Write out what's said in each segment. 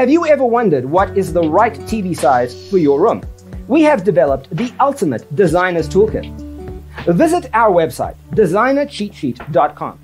Have you ever wondered what is the right TV size for your room? We have developed the ultimate designer's toolkit. Visit our website, designercheatsheet.com.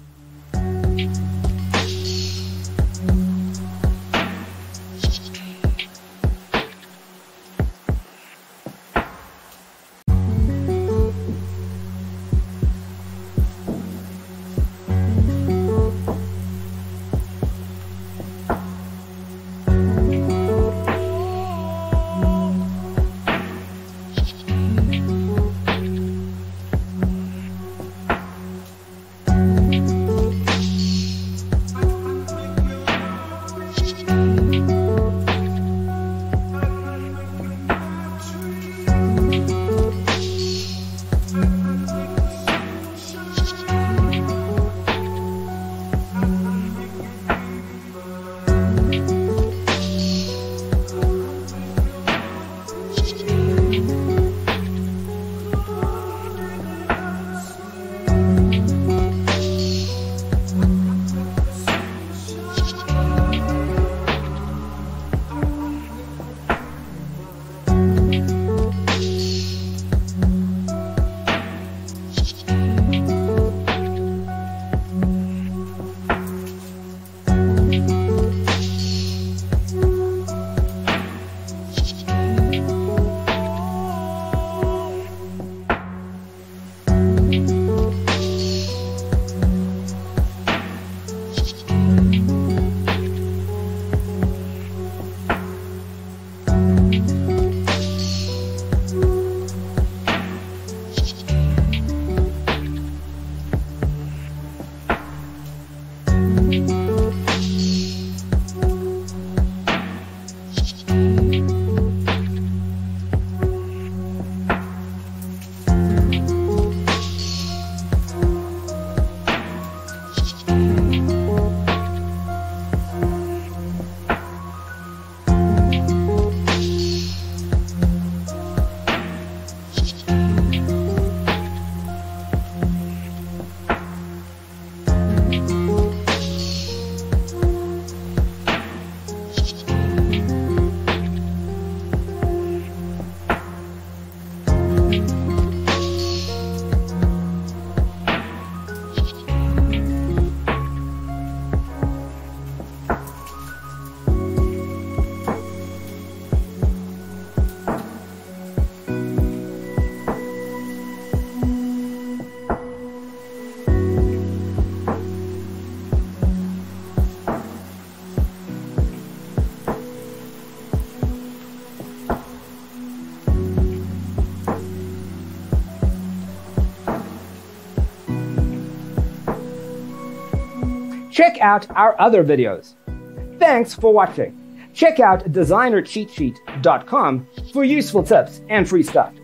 check out our other videos. Thanks for watching. Check out designercheatsheet.com for useful tips and free stuff.